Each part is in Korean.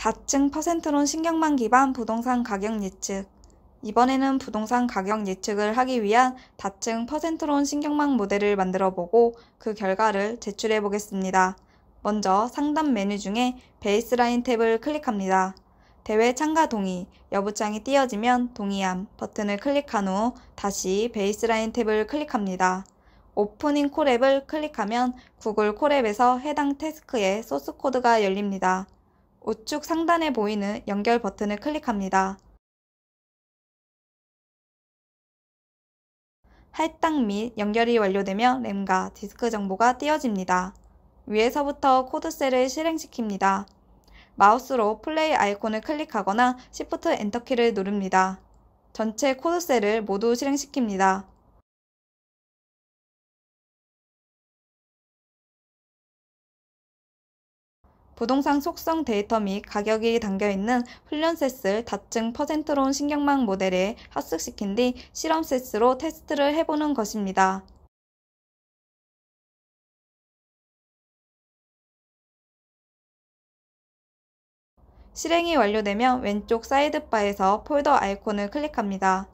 다층 퍼센트론 신경망 기반 부동산 가격 예측. 이번에는 부동산 가격 예측을 하기 위한 다층 퍼센트론 신경망 모델을 만들어 보고 그 결과를 제출해 보겠습니다. 먼저 상단 메뉴 중에 베이스라인 탭을 클릭합니다. 대회 참가 동의, 여부창이 띄어지면 동의함 버튼을 클릭한 후 다시 베이스라인 탭을 클릭합니다. 오프닝 콜앱을 클릭하면 구글 Colab에서 해당 태스크의 소스 코드가 열립니다. 우측 상단에 보이는 연결 버튼을 클릭합니다. 할당 및 연결이 완료되며 램과 디스크 정보가 띄어집니다. 위에서부터 코드 셀을 실행시킵니다. 마우스로 플레이 아이콘을 클릭하거나 Shift 엔터키를 누릅니다. 전체 코드 셀을 모두 실행시킵니다. 부동산 속성 데이터 및 가격이 담겨있는 훈련셋을 다층 퍼셉트론 신경망 모델에 학습시킨 뒤 실험셋으로 테스트를 해보는 것입니다. 실행이 완료되면 왼쪽 사이드바에서 폴더 아이콘을 클릭합니다.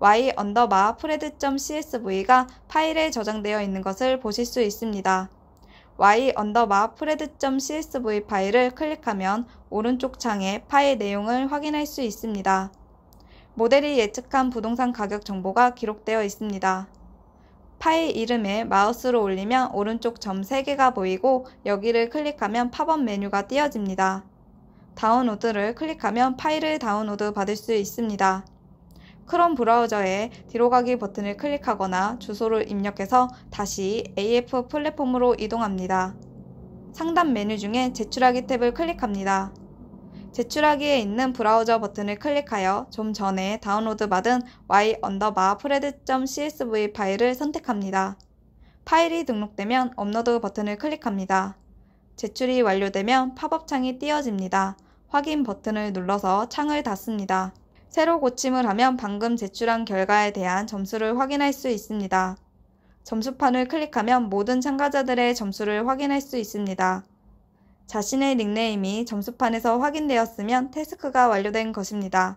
y 언더바 pred.csv가 파일에 저장되어 있는 것을 보실 수 있습니다. Y 언더바 pred.csv 파일을 클릭하면 오른쪽 창에 파일 내용을 확인할 수 있습니다. 모델이 예측한 부동산 가격 정보가 기록되어 있습니다. 파일 이름에 마우스로 올리면 오른쪽 점 3개가 보이고 여기를 클릭하면 팝업 메뉴가 띄어집니다. 다운로드를 클릭하면 파일을 다운로드 받을 수 있습니다. 크롬 브라우저에 뒤로 가기 버튼을 클릭하거나 주소를 입력해서 다시 AF 플랫폼으로 이동합니다. 상단 메뉴 중에 제출하기 탭을 클릭합니다. 제출하기에 있는 브라우저 버튼을 클릭하여 좀 전에 다운로드 받은 y 언더바 pred.csv 파일을 선택합니다. 파일이 등록되면 업로드 버튼을 클릭합니다. 제출이 완료되면 팝업 창이 띄어집니다. 확인 버튼을 눌러서 창을 닫습니다. 새로 고침을 하면 방금 제출한 결과에 대한 점수를 확인할 수 있습니다. 점수판을 클릭하면 모든 참가자들의 점수를 확인할 수 있습니다. 자신의 닉네임이 점수판에서 확인되었으면 태스크가 완료된 것입니다.